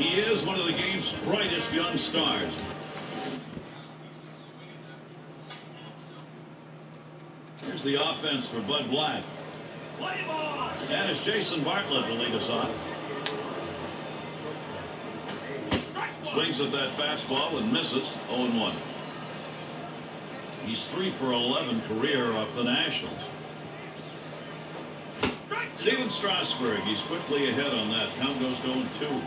He is one of the game's brightest young stars. Here's the offense for Bud Black. And it's Jason Bartlett to lead us off. Swings at that fastball and misses 0-1. He's 3 for 11 career off the Nationals. Stephen Strasburg, he's quickly ahead on that. Count goes to 0-2.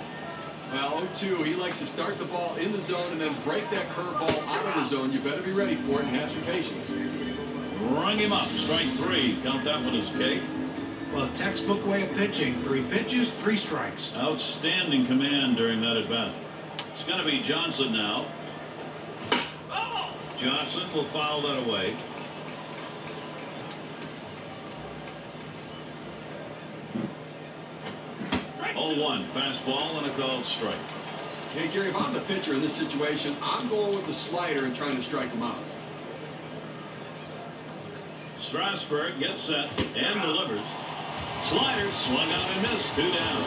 Well, 0-2, he likes to start the ball in the zone and then break that curveball out of the zone. You better be ready for it and have some patience. Rung him up. Strike three. Count that one as K. Well, textbook way of pitching. Three pitches, three strikes. Outstanding command during that at bat. It's going to be Johnson now. Oh! Johnson will foul that away. Oh one fastball and a called strike. Hey, Gary, if I'm the pitcher in this situation, I'm going with the slider and trying to strike him out. Strasburg gets set and delivers. Slider swung out and missed. Two down.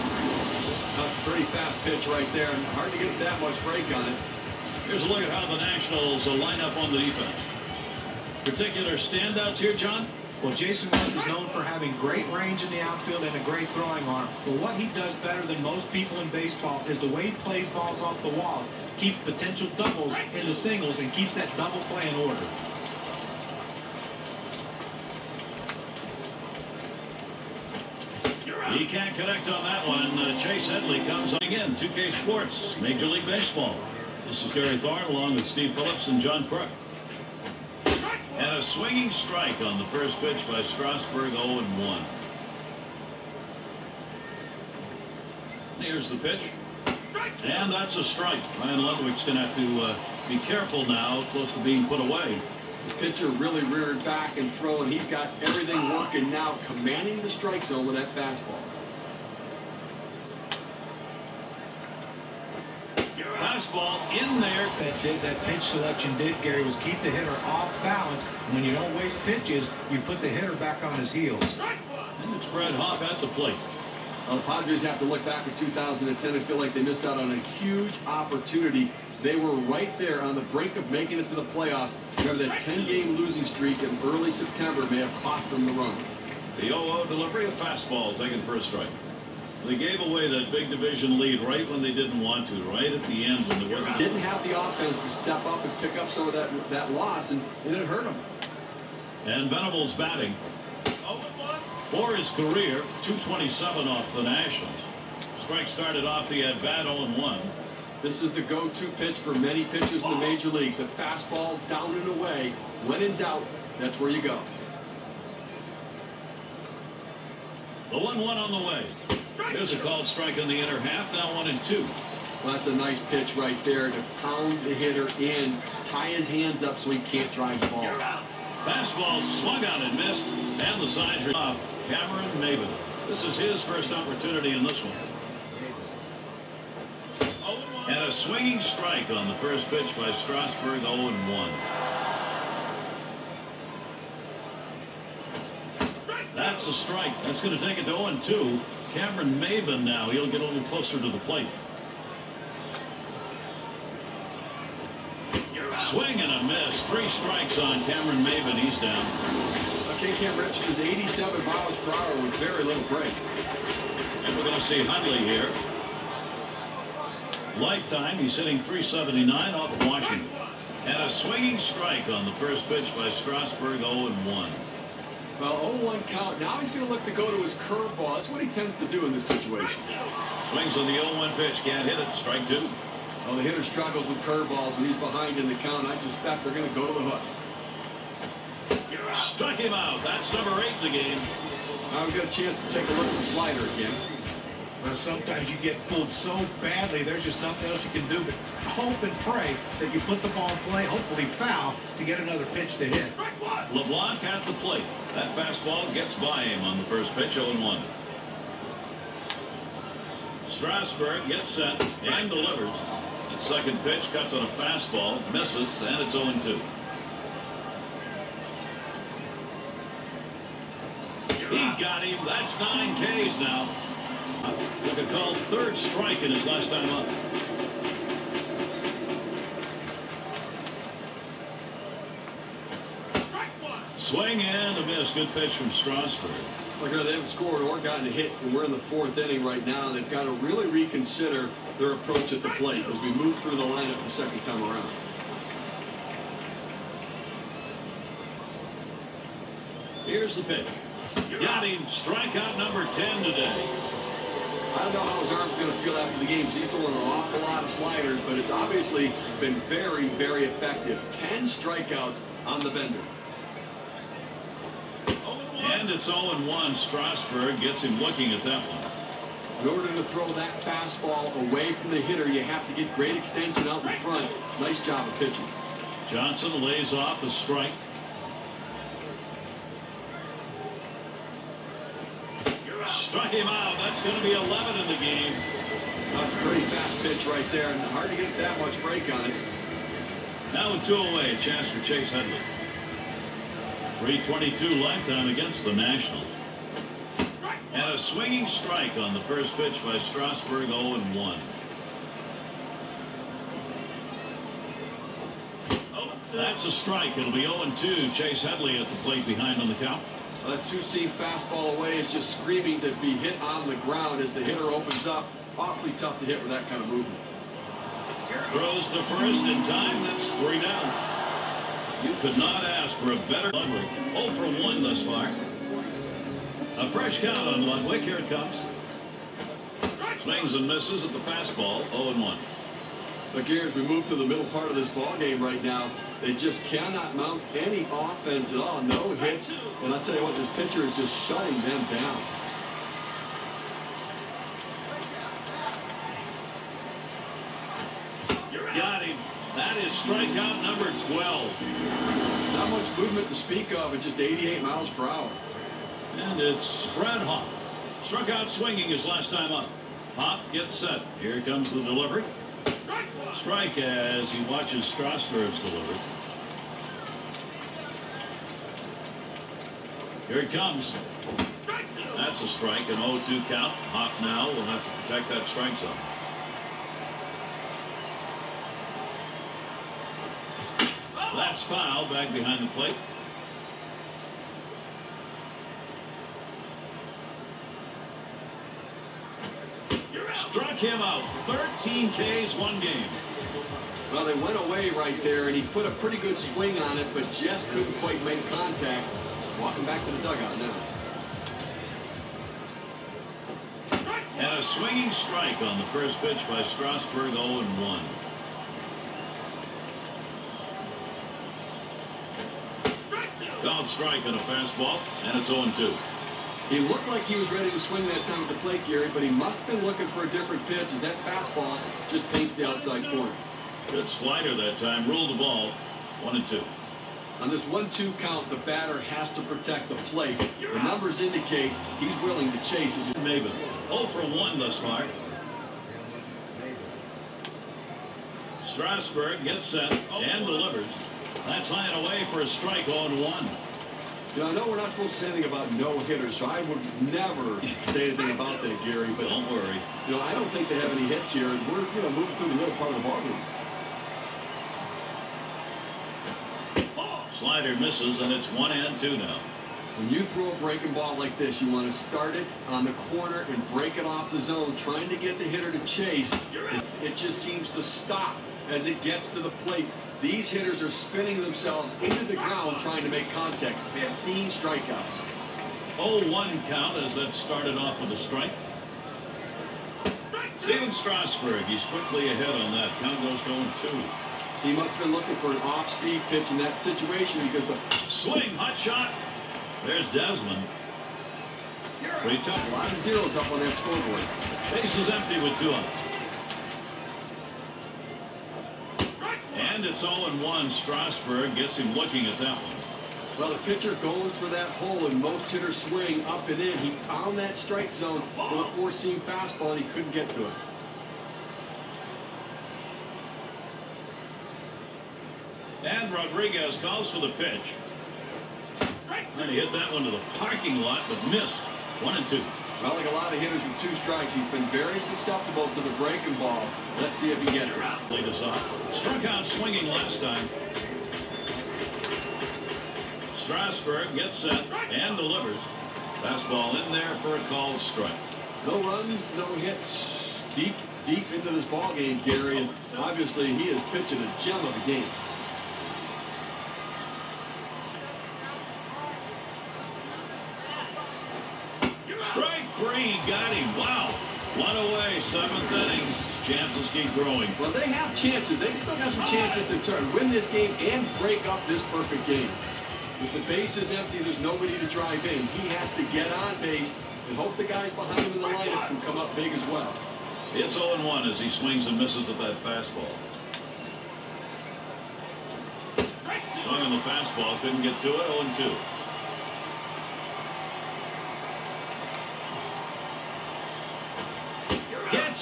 That's a pretty fast pitch right there, and hard to get that much break on it. Here's a look at how the Nationals line up on the defense. Particular standouts here, John? Well, Jayson Werth is known for having great range in the outfield and a great throwing arm. But what he does better than most people in baseball is the way he plays balls off the walls. Keeps potential doubles into singles and keeps that double play in order. He can't connect on that one. Uh, Chase Headley comes on again. 2K Sports, Major League Baseball. This is Gary Thorne along with Steve Phillips and John Kruk. A swinging strike on the first pitch by Strasburg 0-1. Here's the pitch. And that's a strike. Ryan Ludwick's going to have to uh, be careful now, close to being put away. The pitcher really reared back and throw, and he's got everything working now, commanding the strike zone with that fastball. Fastball in there. That did that pitch selection did, Gary, was keep the hitter off balance. When you don't waste pitches, you put the hitter back on his heels. And it's Brad Hawpe at the plate. Well, the Padres have to look back at 2010 and feel like they missed out on a huge opportunity. They were right there on the brink of making it to the playoffs. Remember that 10-game losing streak in early September may have cost them the run. The 0-0 delivery, a fastball taken for a strike. They gave away that big division lead right when they didn't want to, right at the end when there wasn't. Didn't have the offense to step up and pick up some of that that loss, and, and it hurt them. And Venables batting. For his career, 227 off the Nationals. Strike started off the at bat 0-1. This is the go-to pitch for many pitchers in the major league. The fastball down and away. When in doubt, that's where you go. The 1-1 on the way. There's a called strike in the inner half. Now one and two. Well, that's a nice pitch right there to pound the hitter in, tie his hands up so he can't drive the ball. Fastball swung out and missed, and the signs are off. Cameron Maybin. This is his first opportunity in this one. And a swinging strike on the first pitch by Strasburg 0-1. That's a strike. That's going to take it to 0-2. Cameron Maybin now. He'll get a little closer to the plate. Swing and a miss. Three strikes on Cameron Maybin. He's down. Okay, Cam registers 87 miles per hour with very little break. And we're going to see Hundley here. Lifetime, he's hitting 379 off of Washington. And a swinging strike on the first pitch by Strasburg 0-1. Well, 0-1 count. Now he's going to look to go to his curveball. That's what he tends to do in this situation. Swings on the 0-1 pitch. Can't hit it. Strike two. Well, the hitter struggles with curveballs when he's behind in the count. I suspect they're going to go to the hook. Struck him out. That's number eight in the game. Now we've got a chance to take a look at the slider again. Well, sometimes you get fooled so badly, there's just nothing else you can do but hope and pray that you put the ball in play, hopefully foul, to get another pitch to hit. LeBlanc at the plate. That fastball gets by him on the first pitch, 0-1. Strasburg gets set and delivers. That second pitch cuts on a fastball, misses, and it's 0-2. He got him. That's nine Ks now. Took a called third strike in his last time up. Swing and a miss. Good pitch from Strasburg. Like they haven't scored or gotten a hit, and we're in the fourth inning right now. They've got to really reconsider their approach at the plate as we move through the lineup the second time around. Here's the pitch. Got him. Strikeout number 10 today. I don't know how his arm's going to feel after the game. He's throwing an awful lot of sliders, but it's obviously been very, very effective. 10 strikeouts on the bender. And it's 0-1. Strasburg gets him looking at that one. In order to throw that fastball away from the hitter, you have to get great extension out in front. Nice job of pitching. Johnson lays off a strike. Struck him out. That's going to be 11 in the game. That's a pretty fast pitch right there, and hard to get that much break on it. Now with two away, a chance for Chase Headley. 322 lifetime against the Nationals. And a swinging strike on the first pitch by Strasburg 0-1. That's a strike. It'll be 0-2. Chase Headley at the plate behind on the count. That two-seam fastball away is just screaming to be hit on the ground as the hitter opens up. Awfully tough to hit with that kind of movement. Throws to first in time. That's three down. You could not ask for a better Ludwick. 0 for 1 thus far. A fresh count on Ludwick. Here it comes. Swings and misses at the fastball. 0 and 1. But Gary, as we move to the middle part of this ball game right now, they just cannot mount any offense at all. No hits. And I'll tell you what, this pitcher is just shutting them down. Got him. That is strikeout number 12. Not much movement to speak of at just 88 miles per hour. And it's Fred Hawpe. Struck out swinging his last time up. Hawpe gets set. Here comes the delivery. Strike as he watches Strasburg's delivery. Here it comes. That's a strike, an 0-2 count. Hawpe now will have to protect that strike zone. That's foul back behind the plate. Struck him out. 13 Ks, one game. Well, they went away right there, and he put a pretty good swing on it, but just couldn't quite make contact. Walking back to the dugout now. And a swinging strike on the first pitch by Strasburg, 0-1. Called strike on a fastball, and it's 0-2. He looked like he was ready to swing that time at the plate, Gary, but he must have been looking for a different pitch as that fastball just paints the outside corner. Good slider that time. Ruled the ball. One and two. On this 1-2 count, the batter has to protect the plate. The numbers indicate he's willing to chase it. Maybin. 0 for 1 thus far. Strasburg gets set and delivers. That's high and away for a strike on one. You know, I know we're not supposed to say anything about no hitters, so I would never say anything about that, Gary. But Don't worry. you know, I don't think they have any hits here. We're you know moving through the middle part of the ballgame. Slider misses, and it's one and two now. When you throw a breaking ball like this, you want to start it on the corner and break it off the zone, trying to get the hitter to chase. It just seems to stop as it gets to the plate. These hitters are spinning themselves into the ground trying to make contact. 15 strikeouts. 0-1 count as that started off with a strike. Steven Strasburg, he's quickly ahead on that. Count goes to 0-2. He must have been looking for an off-speed pitch in that situation because the Swing, hot shot. There's Desmond. Pretty tough. a lot of zeros up on that scoreboard. Base is empty with two outs. It's 0-1. Strasburg gets him looking at that one. Well, the pitcher going for that hole, and most hitters swing up and in. He found that strike zone with a four-seam fastball, and he couldn't get to it. And Rodriguez calls for the pitch. And he hit that one to the parking lot, but missed. One and two. Well, like a lot of hitters with two strikes, he's been very susceptible to the breaking ball. Let's see if he gets it. Lead us off. Struck out swinging last time. Strasburg gets set and delivers. Fastball in there for a called strike. No runs, no hits. Deep, deep into this ball game, Gary. And obviously, he is pitching a gem of a game. Seventh inning. Chances keep growing. Well, they have chances. They still got some chances to turn, win this game and break up this perfect game. With the bases empty, there's nobody to drive in. He has to get on base and hope the guys behind him in the lineup can come up big as well. It's 0-1 as he swings and misses at that fastball. Swung on the fastball, couldn't get to it, 0-2.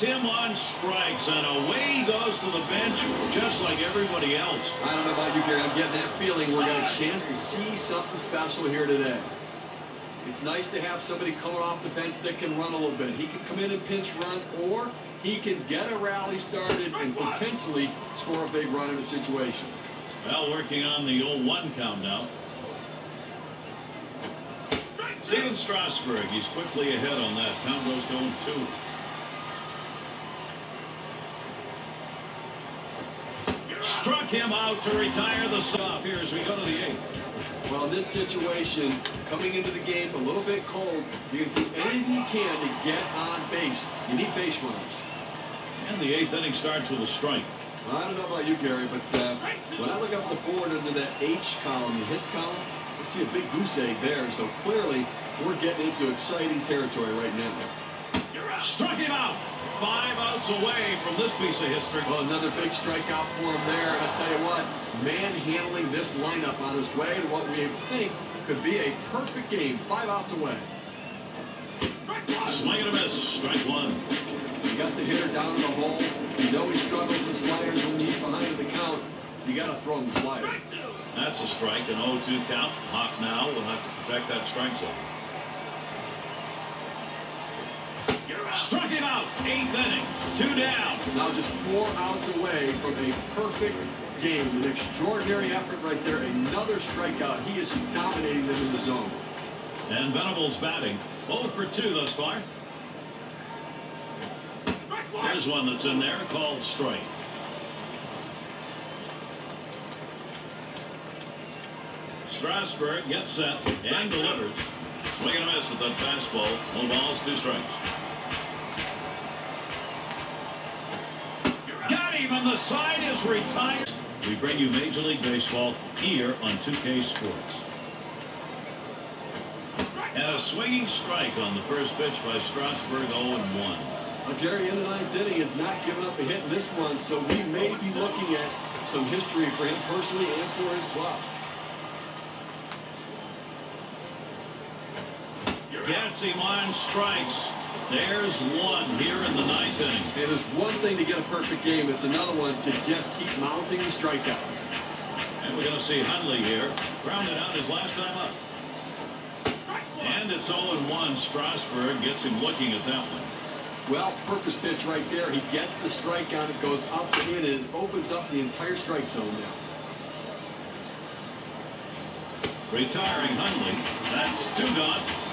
Him on strikes, and away he goes to the bench, just like everybody else. I don't know about you, Gary. I'm getting that feeling we're got a chance to see something special here today. It's nice to have somebody coming off the bench that can run a little bit. He can come in and pinch run, or he can get a rally started and potentially score a big run in a situation. Well, working on the 0-1 count now. Steven Strasburg, he's quickly ahead on that. Count goes to 0-2. Struck him out to retire the off here as we go to the eighth. Well, in this situation, coming into the game a little bit cold, you can do anything you can to get on base. You need base runners. And the eighth inning starts with a strike. I don't know about you, Gary, but uh, when I look up the board under that H column, the hits column, I see a big goose egg there. So clearly, we're getting into exciting territory right now. Struck him out. Five outs away from this piece of history. Well, another big strikeout for him there. And I'll tell you what, manhandling this lineup on his way to what we think could be a perfect game. Five outs away. Swing and a miss. Strike one. You got the hitter down in the hole. You know he struggles with sliders when he's behind the count. You got to throw him the slider. That's a strike, an 0-2 count. Hawpe now will have to protect that strike zone. Struck him out. Eighth inning. Two down. Now just four outs away from a perfect game. An extraordinary effort right there. Another strikeout. He is dominating them in the zone. And Venables batting. 0 for 2 thus far. There's one that's in there called strike. Strasburg gets set and delivers. Swing and a miss at that fastball. No balls, two strikes. Got him, and the side is retired. We bring you Major League Baseball here on 2K Sports. And a swinging strike on the first pitch by Strasburg 0-1. Well, uh, Gary in the ninth inning has not given up a hit in this one, so we may be looking at some history for him personally and for his club. Gets him on strikes. There's one here in the ninth inning. It is one thing to get a perfect game. It's another one to just keep mounting the strikeouts. And we're going to see Hundley here. Grounded out his last time up. And it's 0-1. Strasburg gets him looking at that one. Well, purpose pitch right there. He gets the strike strikeout. It goes up and in, and it opens up the entire strike zone now. Retiring Hundley. That's two gone.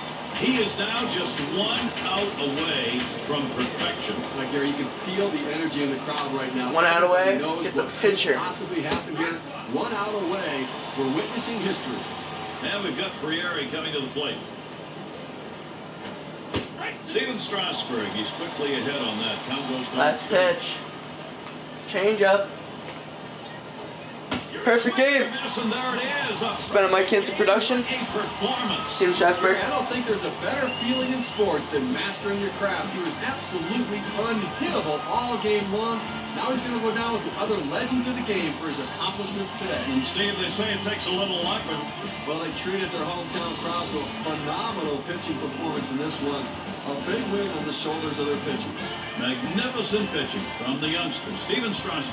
He is now just one out away from perfection. Like Gary, you can feel the energy in the crowd right now. One out away, Everybody knows get the what pitcher. could possibly happen here. One out away. We're witnessing history. And we've got Frieri coming to the plate. Steven Strasburg, he's quickly ahead on that. Count goes to Last pitch. Change up. Perfect game. And there it is. A Spent on Mike production. A performance. Steven Strasburg. I don't think there's a better feeling in sports than mastering your craft. He was absolutely unhittable all game long. Now he's going to go down with the other legends of the game for his accomplishments today. And Steve, they say it takes a little luck, but Well, they treated their hometown crowd to a phenomenal pitching performance in this one. A big win on the shoulders of their pitchers. magnificent pitching from the youngster, Steven Strasburg.